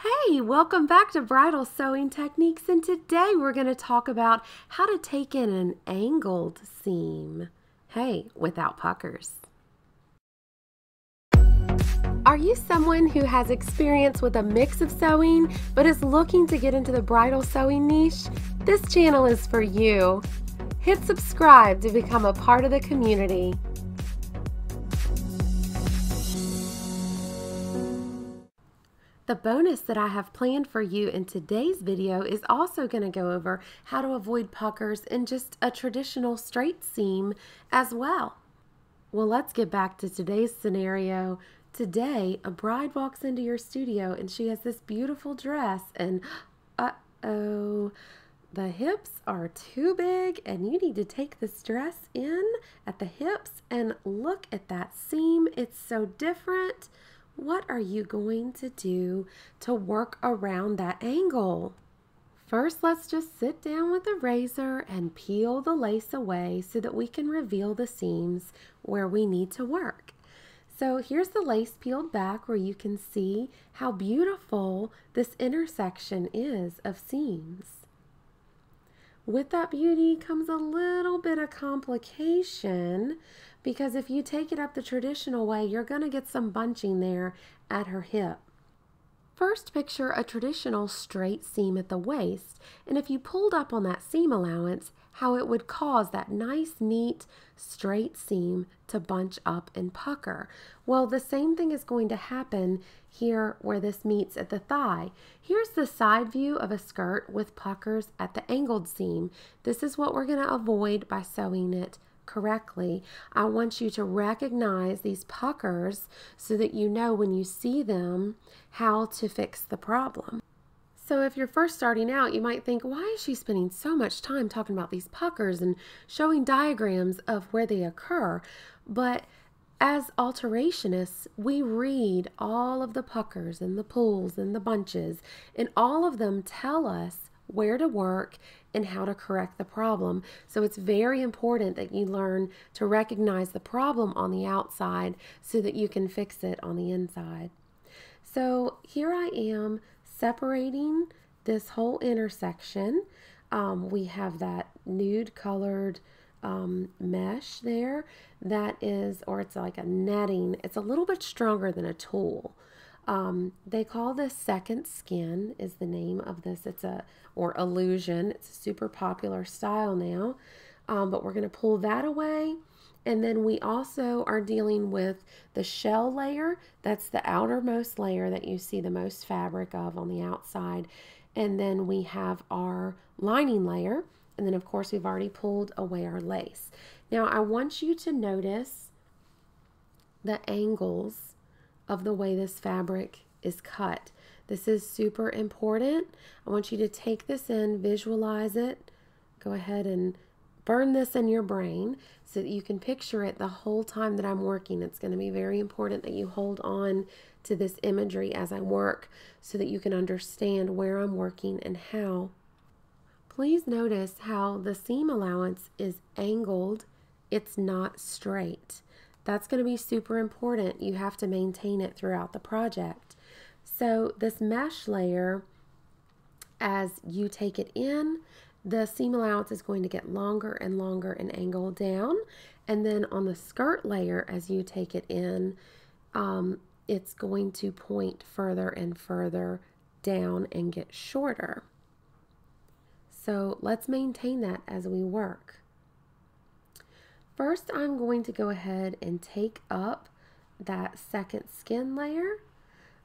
Hey, welcome back to Bridal Sewing Techniques and today we're going to talk about how to take in an angled seam. Hey, without puckers. Are you someone who has experience with a mix of sewing but is looking to get into the bridal sewing niche? This channel is for you. Hit subscribe to become a part of the community. The bonus that I have planned for you in today's video is also going to go over how to avoid puckers in just a traditional straight seam as well. Well, let's get back to today's scenario. Today, a bride walks into your studio and she has this beautiful dress and uh-oh, the hips are too big and you need to take this dress in at the hips and look at that seam. It's so different. What are you going to do to work around that angle? First, let's just sit down with a razor and peel the lace away so that we can reveal the seams where we need to work. So here's the lace peeled back where you can see how beautiful this intersection is of seams. With that beauty comes a little bit of complication because if you take it up the traditional way, you're going to get some bunching there at her hip. First, picture a traditional straight seam at the waist, and if you pulled up on that seam allowance, how it would cause that nice, neat, straight seam to bunch up and pucker. Well, the same thing is going to happen here where this meets at the thigh. Here's the side view of a skirt with puckers at the angled seam. This is what we're going to avoid by sewing it correctly. I want you to recognize these puckers so that you know when you see them how to fix the problem. So if you're first starting out, you might think, why is she spending so much time talking about these puckers and showing diagrams of where they occur? But as alterationists, we read all of the puckers and the pulls and the bunches, and all of them tell us where to work and how to correct the problem. So it's very important that you learn to recognize the problem on the outside so that you can fix it on the inside. So here I am separating this whole intersection. Um, we have that nude colored um, mesh there that is, or it's like a netting. It's a little bit stronger than a tulle. Um, they call this second skin is the name of this. It's a, or illusion. It's a super popular style now. Um, but we're going to pull that away and then we also are dealing with the shell layer. That's the outermost layer that you see the most fabric of on the outside. And then we have our lining layer. And then of course we've already pulled away our lace. Now I want you to notice the angles of the way this fabric is cut. This is super important. I want you to take this in, visualize it. Go ahead and burn this in your brain so that you can picture it the whole time that I'm working. It's going to be very important that you hold on to this imagery as I work so that you can understand where I'm working and how. Please notice how the seam allowance is angled, it's not straight. That's going to be super important. You have to maintain it throughout the project. So this mesh layer, as you take it in, the seam allowance is going to get longer and longer and angle down. And then on the skirt layer, as you take it in, um, it's going to point further and further down and get shorter. So let's maintain that as we work. First, I'm going to go ahead and take up that second skin layer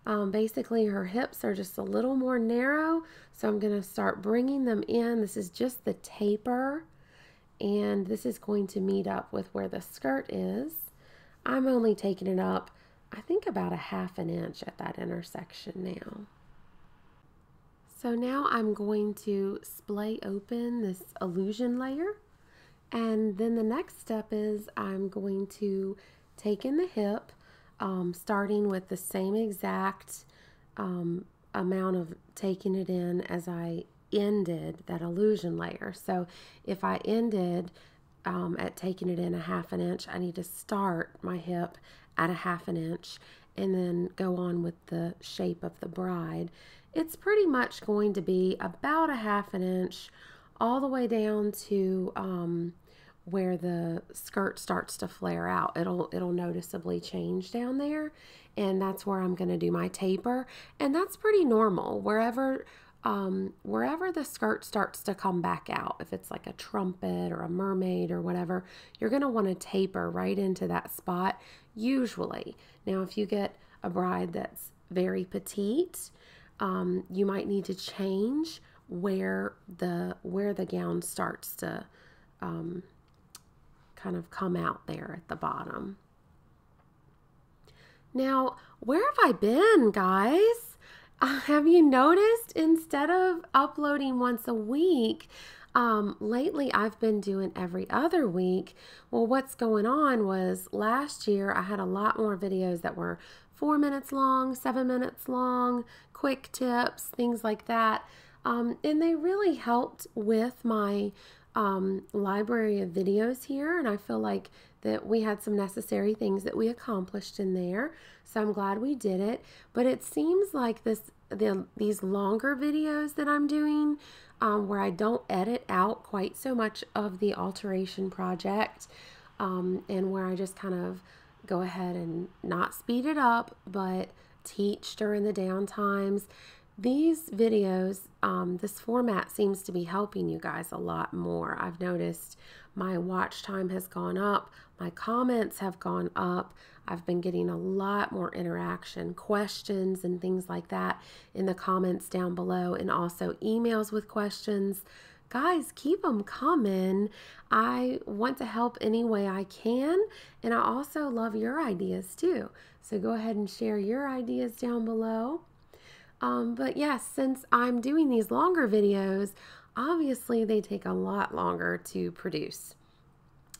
um, basically, her hips are just a little more narrow, so I'm going to start bringing them in. This is just the taper, and this is going to meet up with where the skirt is. I'm only taking it up, I think, about a half an inch at that intersection now. So now I'm going to splay open this illusion layer. And then the next step is I'm going to take in the hip um, starting with the same exact um, amount of taking it in as I ended that illusion layer. So if I ended um, at taking it in a half an inch, I need to start my hip at a half an inch and then go on with the shape of the bride, it's pretty much going to be about a half an inch all the way down to um, where the skirt starts to flare out. It'll it'll noticeably change down there and that's where I'm going to do my taper and that's pretty normal wherever um, wherever the skirt starts to come back out, if it's like a trumpet or a mermaid or whatever, you're going to want to taper right into that spot, usually. Now, if you get a bride that's very petite, um, you might need to change where the where the gown starts to um, kind of come out there at the bottom. Now, where have I been, guys? Uh, have you noticed instead of uploading once a week, um, lately I've been doing every other week. Well, what's going on was last year I had a lot more videos that were four minutes long, seven minutes long, quick tips, things like that. Um, and they really helped with my um, library of videos here. And I feel like that we had some necessary things that we accomplished in there. So I'm glad we did it. But it seems like this the, these longer videos that I'm doing um, where I don't edit out quite so much of the alteration project um, and where I just kind of go ahead and not speed it up but teach during the down times. These videos, um, this format seems to be helping you guys a lot more. I've noticed my watch time has gone up, my comments have gone up. I've been getting a lot more interaction, questions, and things like that in the comments down below, and also emails with questions. Guys, keep them coming. I want to help any way I can, and I also love your ideas too. So go ahead and share your ideas down below. Um, but yes, since I'm doing these longer videos, obviously they take a lot longer to produce.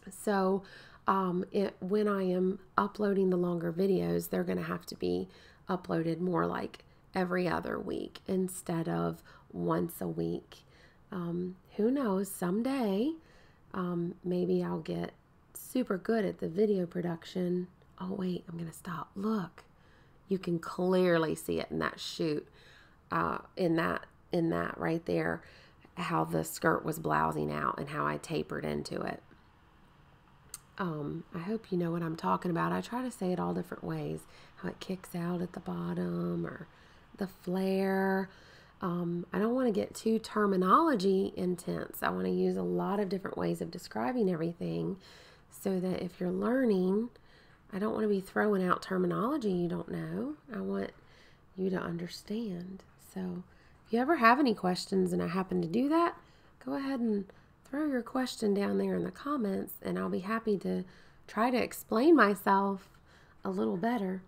So um, it, when I am uploading the longer videos, they're going to have to be uploaded more like every other week instead of once a week. Um, who knows, someday um, maybe I'll get super good at the video production. Oh, wait, I'm going to stop. Look, you can clearly see it in that shoot, uh, in that, in that right there, how the skirt was blousing out and how I tapered into it. Um, I hope you know what I'm talking about. I try to say it all different ways. How it kicks out at the bottom or the flare. Um, I don't want to get too terminology intense. I want to use a lot of different ways of describing everything so that if you're learning, I don't want to be throwing out terminology you don't know. I want you to understand. So if you ever have any questions and I happen to do that, go ahead and throw your question down there in the comments and I'll be happy to try to explain myself a little better.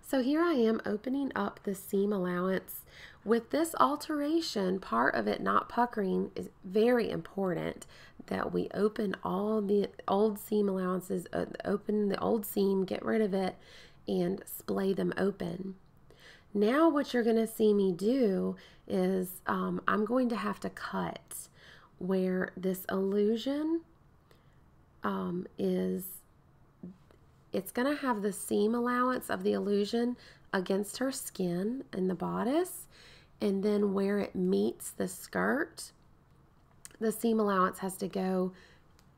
So here I am opening up the seam allowance. With this alteration, part of it not puckering is very important that we open all the old seam allowances, uh, open the old seam, get rid of it, and splay them open. Now what you're going to see me do is um, I'm going to have to cut where this illusion um, is it's going to have the seam allowance of the illusion against her skin in the bodice and then where it meets the skirt the seam allowance has to go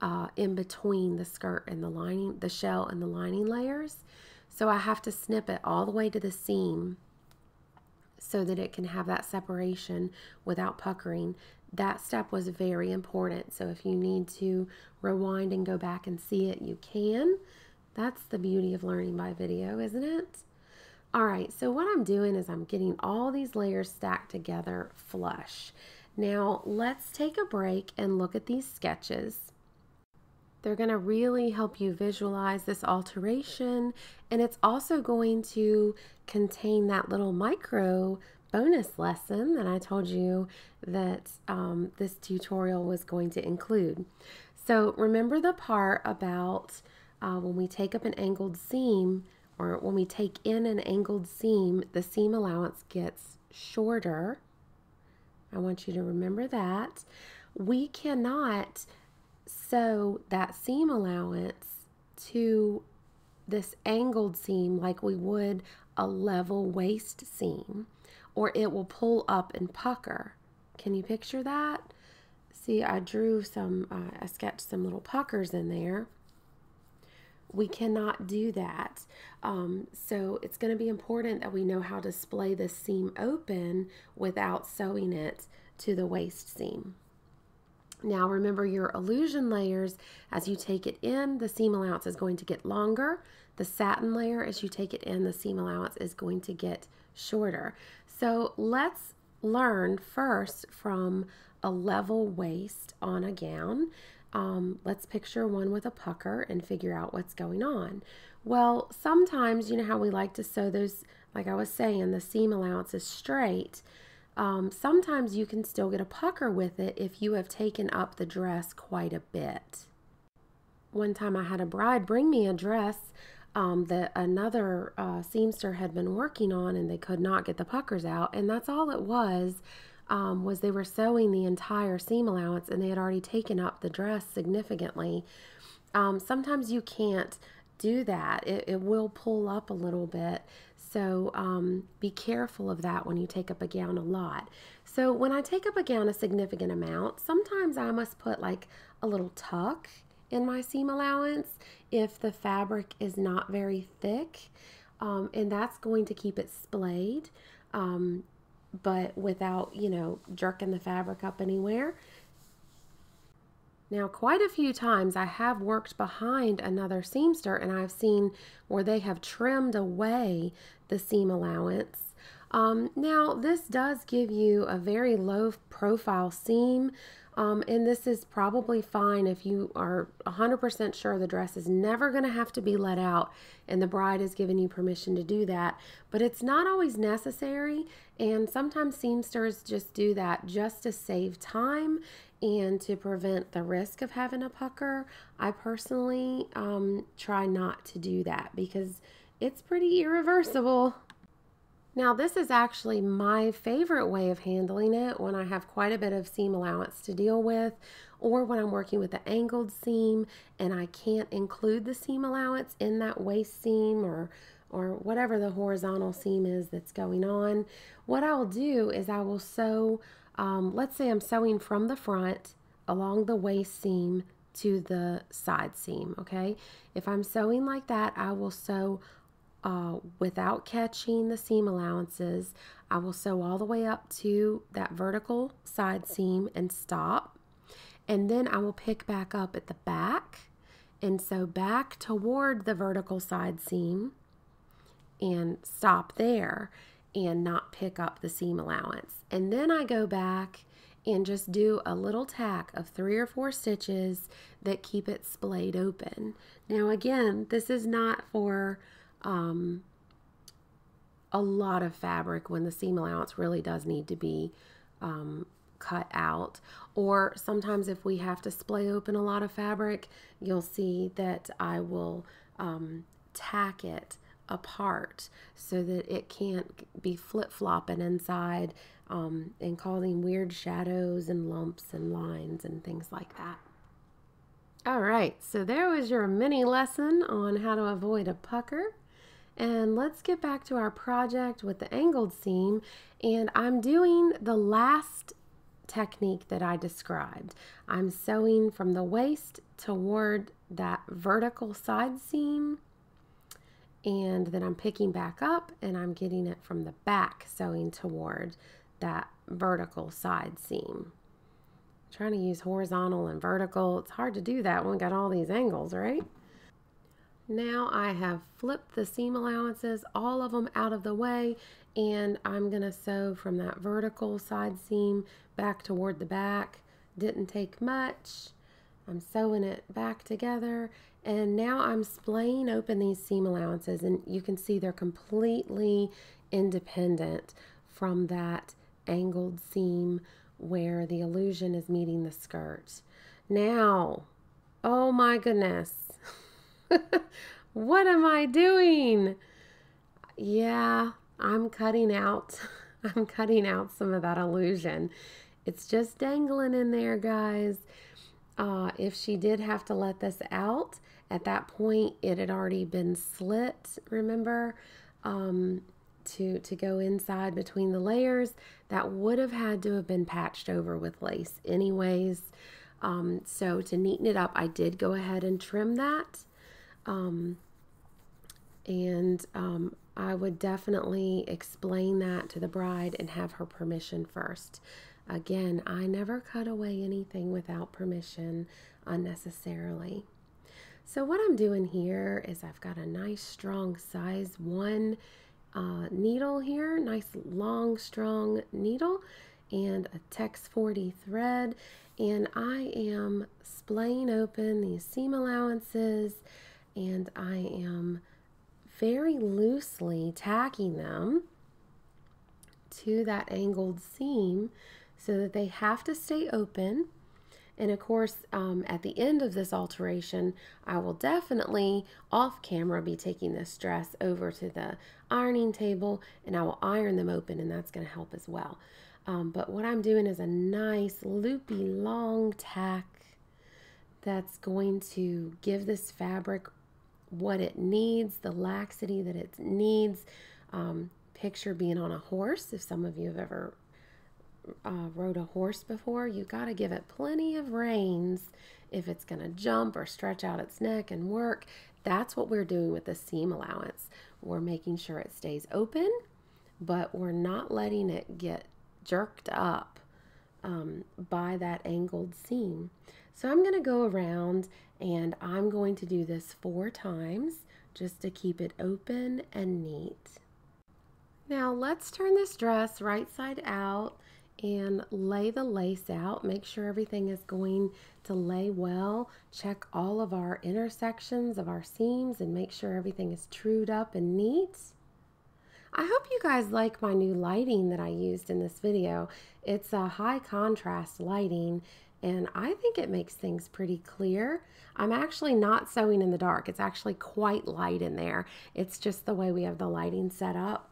uh, in between the skirt and the lining the shell and the lining layers. So I have to snip it all the way to the seam so that it can have that separation without puckering that step was very important. So if you need to rewind and go back and see it, you can. That's the beauty of learning by video, isn't it? All right, so what I'm doing is I'm getting all these layers stacked together flush. Now let's take a break and look at these sketches. They're going to really help you visualize this alteration and it's also going to contain that little micro bonus lesson that I told you that um, this tutorial was going to include. So remember the part about uh, when we take up an angled seam or when we take in an angled seam, the seam allowance gets shorter. I want you to remember that. We cannot sew that seam allowance to this angled seam like we would a level waist seam, or it will pull up and pucker. Can you picture that? See, I drew some, uh, I sketched some little puckers in there. We cannot do that. Um, so it's going to be important that we know how to splay the seam open without sewing it to the waist seam. Now remember your illusion layers, as you take it in, the seam allowance is going to get longer. The satin layer, as you take it in, the seam allowance is going to get shorter. So let's learn first from a level waist on a gown. Um, let's picture one with a pucker and figure out what's going on. Well, sometimes, you know how we like to sew those, like I was saying, the seam allowance is straight. Um, sometimes you can still get a pucker with it if you have taken up the dress quite a bit. One time I had a bride bring me a dress um, that another uh, seamster had been working on and they could not get the puckers out and that's all it was um, was they were sewing the entire seam allowance and they had already taken up the dress significantly. Um, sometimes you can't do that. It, it will pull up a little bit. So um, be careful of that when you take up a gown a lot. So when I take up a gown a significant amount, sometimes I must put like a little tuck in my seam allowance if the fabric is not very thick. Um, and that's going to keep it splayed. Um, but without, you know, jerking the fabric up anywhere. Now, quite a few times I have worked behind another seamster and I've seen where they have trimmed away the seam allowance. Um, now, this does give you a very low profile seam, um, and this is probably fine if you are 100% sure the dress is never going to have to be let out and the bride has given you permission to do that. But it's not always necessary, and sometimes seamsters just do that just to save time and to prevent the risk of having a pucker. I personally um, try not to do that because it's pretty irreversible. Now this is actually my favorite way of handling it when I have quite a bit of seam allowance to deal with or when I'm working with the angled seam and I can't include the seam allowance in that waist seam or or whatever the horizontal seam is that's going on. What I'll do is I will sew, um, let's say I'm sewing from the front along the waist seam to the side seam, okay? If I'm sewing like that, I will sew uh, without catching the seam allowances. I will sew all the way up to that vertical side seam and stop. And then I will pick back up at the back and sew back toward the vertical side seam and stop there and not pick up the seam allowance. And then I go back and just do a little tack of three or four stitches that keep it splayed open. Now again, this is not for um, a lot of fabric when the seam allowance really does need to be um, cut out. Or sometimes if we have to splay open a lot of fabric, you'll see that I will um, tack it apart so that it can't be flip-flopping inside um, and causing weird shadows and lumps and lines and things like that. All right, so there was your mini lesson on how to avoid a pucker. And let's get back to our project with the angled seam. And I'm doing the last technique that I described. I'm sewing from the waist toward that vertical side seam and then I'm picking back up and I'm getting it from the back sewing toward that vertical side seam. Trying to use horizontal and vertical. It's hard to do that when we got all these angles, right? Now I have flipped the seam allowances, all of them out of the way, and I'm going to sew from that vertical side seam back toward the back. Didn't take much. I'm sewing it back together, and now I'm splaying open these seam allowances, and you can see they're completely independent from that angled seam where the illusion is meeting the skirt. Now, oh my goodness. what am I doing? Yeah, I'm cutting out. I'm cutting out some of that illusion. It's just dangling in there, guys. Uh, if she did have to let this out At that point, it had already been slit, remember, um, to, to go inside between the layers. That would have had to have been patched over with lace anyways. Um, so to neaten it up, I did go ahead and trim that. Um, and um, I would definitely explain that to the bride and have her permission first. Again, I never cut away anything without permission unnecessarily. So what I'm doing here is I've got a nice strong size one uh, needle here, nice long strong needle and a Tex 40 thread and I am splaying open these seam allowances and I am very loosely tacking them to that angled seam so that they have to stay open and of course, um, at the end of this alteration, I will definitely off camera be taking this dress over to the ironing table and I will iron them open and that's going to help as well. Um, but what I'm doing is a nice loopy long tack that's going to give this fabric what it needs, the laxity that it needs. Um, picture being on a horse, if some of you have ever uh, rode a horse before, you got to give it plenty of reins if it's going to jump or stretch out its neck and work. That's what we're doing with the seam allowance. We're making sure it stays open, but we're not letting it get jerked up um, by that angled seam. So I'm going to go around and I'm going to do this four times just to keep it open and neat. Now let's turn this dress right side out and lay the lace out. Make sure everything is going to lay well. Check all of our intersections of our seams and make sure everything is trued up and neat. I hope you guys like my new lighting that I used in this video. It's a high contrast lighting and I think it makes things pretty clear. I'm actually not sewing in the dark. It's actually quite light in there. It's just the way we have the lighting set up.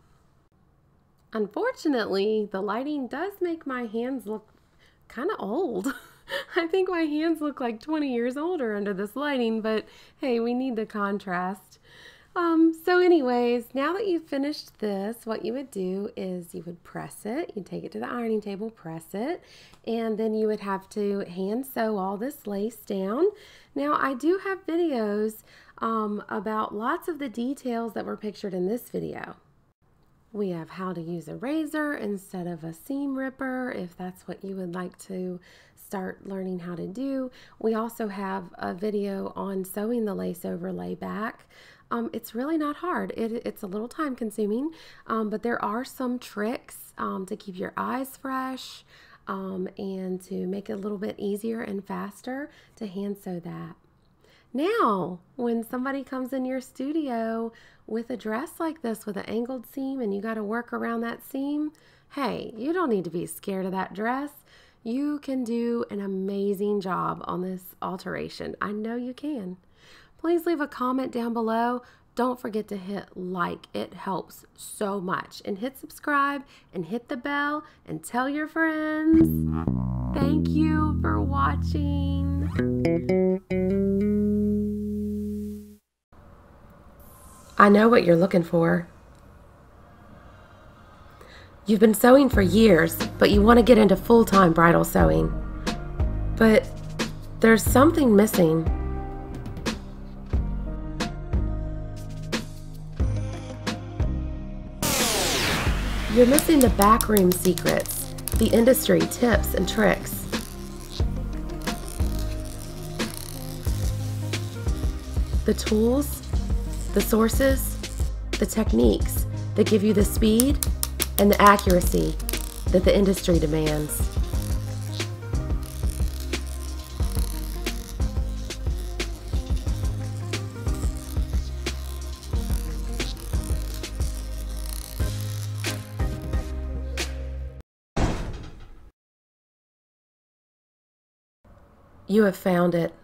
Unfortunately, the lighting does make my hands look kind of old. I think my hands look like 20 years older under this lighting, but hey, we need the contrast. Um, so anyways, now that you've finished this, what you would do is you would press it, you'd take it to the ironing table, press it, and then you would have to hand sew all this lace down. Now I do have videos um, about lots of the details that were pictured in this video. We have how to use a razor instead of a seam ripper if that's what you would like to start learning how to do. We also have a video on sewing the lace overlay back. Um, it's really not hard. It, it's a little time consuming, um, but there are some tricks um, to keep your eyes fresh um, and to make it a little bit easier and faster to hand sew that. Now, when somebody comes in your studio with a dress like this with an angled seam and you got to work around that seam, hey, you don't need to be scared of that dress. You can do an amazing job on this alteration. I know you can. Please leave a comment down below. Don't forget to hit like. It helps so much. And hit subscribe and hit the bell and tell your friends. Thank you for watching. I know what you're looking for. You've been sewing for years, but you want to get into full time bridal sewing. But there's something missing. You're missing the backroom secrets, the industry tips and tricks. The tools the sources, the techniques that give you the speed and the accuracy that the industry demands. You have found it.